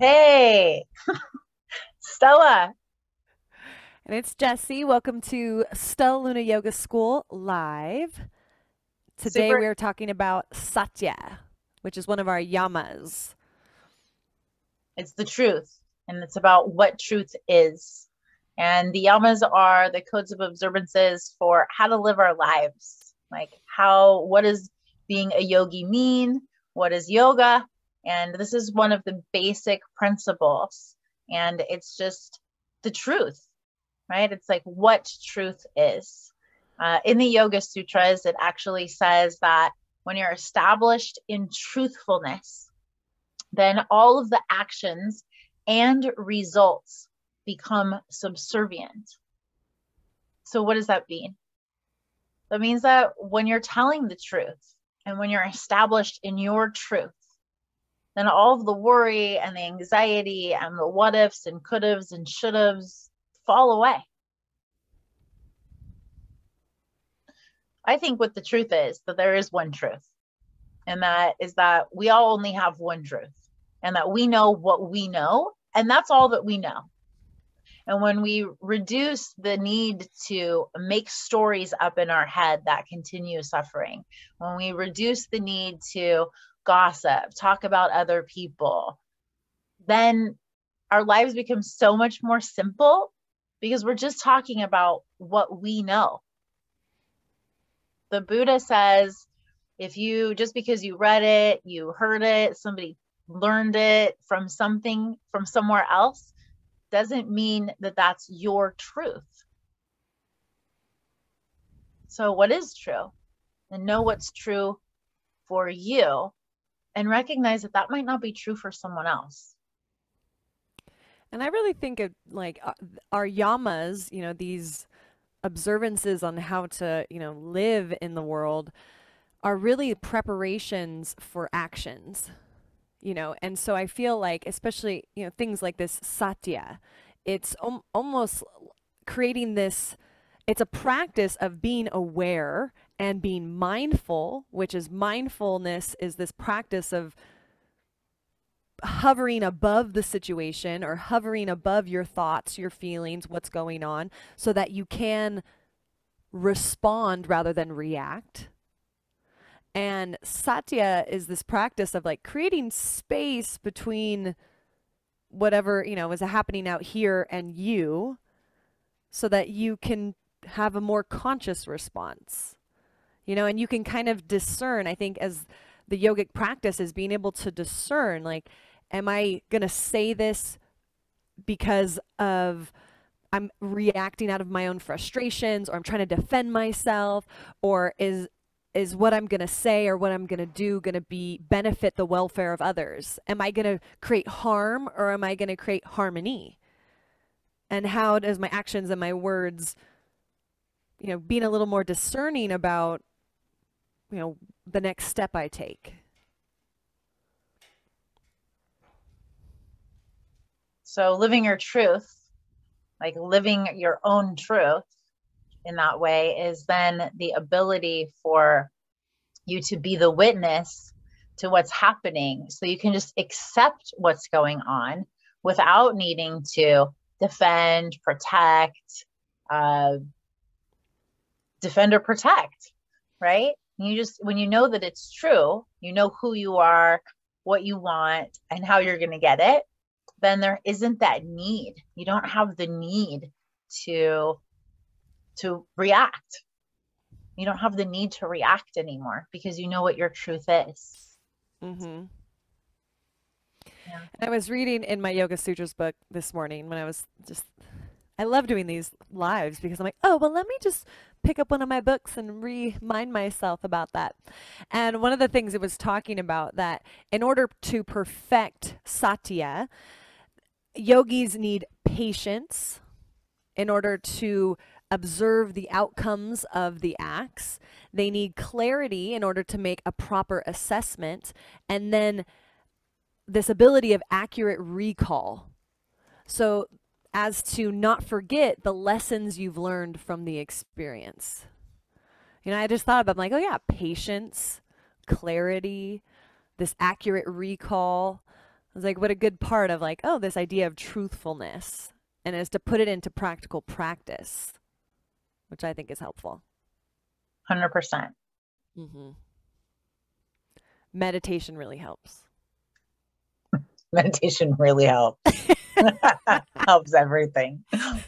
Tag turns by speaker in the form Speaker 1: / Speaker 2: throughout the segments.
Speaker 1: Hey, Stella.
Speaker 2: And it's Jessi. Welcome to Stella Luna Yoga School live. Today
Speaker 1: Super.
Speaker 2: we are talking about Satya, which is one of our yamas.
Speaker 1: It's the truth, and it's about what truth is. And the yamas are the codes of observances for how to live our lives. Like how, what does being a yogi mean? What is yoga? And this is one of the basic principles. And it's just the truth, right? It's like what truth is. Uh, in the Yoga Sutras, it actually says that when you're established in truthfulness, then all of the actions and results become subservient. So, what does that mean? That means that when you're telling the truth and when you're established in your truth, then all of the worry and the anxiety and the what ifs and could haves and should haves fall away. I think what the truth is that there is one truth, and that is that we all only have one truth, and that we know what we know, and that's all that we know. And when we reduce the need to make stories up in our head that continue suffering, when we reduce the need to gossip, talk about other people, then our lives become so much more simple because we're just talking about what we know. The Buddha says if you just because you read it, you heard it, somebody learned it from something from somewhere else, doesn't mean that that's your truth. So, what is true? And know what's true for you and recognize that that might not be true for someone else.
Speaker 2: And I really think of like uh, our yamas, you know, these observances on how to, you know, live in the world are really preparations for actions. You know, and so I feel like especially, you know, things like this satya, it's om- almost creating this it's a practice of being aware and being mindful, which is mindfulness is this practice of hovering above the situation or hovering above your thoughts, your feelings, what's going on, so that you can respond rather than react. And satya is this practice of like creating space between whatever, you know, is happening out here and you so that you can have a more conscious response. You know, and you can kind of discern, I think, as the yogic practice is being able to discern like am I going to say this because of I'm reacting out of my own frustrations or I'm trying to defend myself or is is what I'm going to say or what I'm going to do going to be benefit the welfare of others? Am I going to create harm or am I going to create harmony? And how does my actions and my words you know being a little more discerning about you know the next step I take?
Speaker 1: So, living your truth, like living your own truth in that way, is then the ability for you to be the witness to what's happening. So, you can just accept what's going on without needing to defend, protect, uh, defend or protect, right? You just, when you know that it's true, you know who you are, what you want, and how you're going to get it then there isn't that need you don't have the need to to react you don't have the need to react anymore because you know what your truth is
Speaker 2: Mm-hmm.
Speaker 1: Yeah.
Speaker 2: I was reading in my Yoga Sutras book this morning when I was just, I love doing these lives because I'm like, oh, well, let me just pick up one of my books and remind myself about that. And one of the things it was talking about that in order to perfect satya, yogis need patience in order to observe the outcomes of the acts. They need clarity in order to make a proper assessment. And then this ability of accurate recall. So, as to not forget the lessons you've learned from the experience. You know, I just thought about, I'm like, oh yeah, patience, clarity, this accurate recall. I was like, what a good part of like, oh, this idea of truthfulness and is to put it into practical practice, which I think is helpful.
Speaker 1: 100%.
Speaker 2: Mm-hmm. Meditation really helps.
Speaker 1: Meditation really helps. helps everything,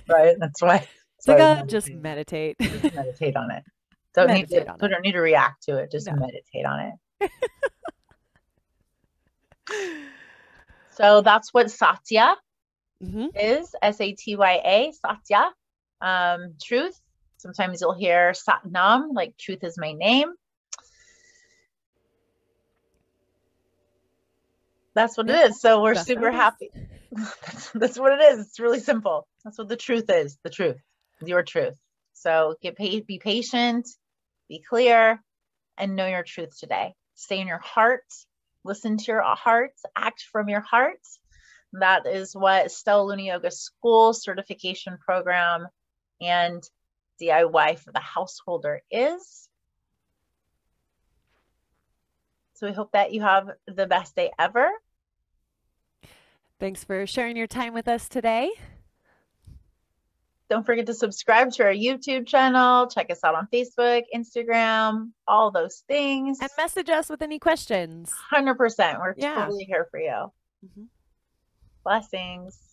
Speaker 1: right? That's why.
Speaker 2: It's like, just meditate.
Speaker 1: Just meditate on it. Don't meditate need to. Don't need to react to it. Just no. meditate on it. so that's what satya mm-hmm. is. S A T Y A. Satya. Um, truth. Sometimes you'll hear Satnam, like truth is my name. That's what it is. So we're that's super happy. that's, that's what it is. It's really simple. That's what the truth is. The truth, your truth. So get paid, be patient, be clear, and know your truth today. Stay in your heart, listen to your heart, act from your heart. That is what Stella Luna Yoga School certification program and DIY for the householder is. So we hope that you have the best day ever.
Speaker 2: Thanks for sharing your time with us today.
Speaker 1: Don't forget to subscribe to our YouTube channel. Check us out on Facebook, Instagram, all those things.
Speaker 2: And message us with any questions.
Speaker 1: 100%. We're yeah. totally here for you. Mm-hmm. Blessings.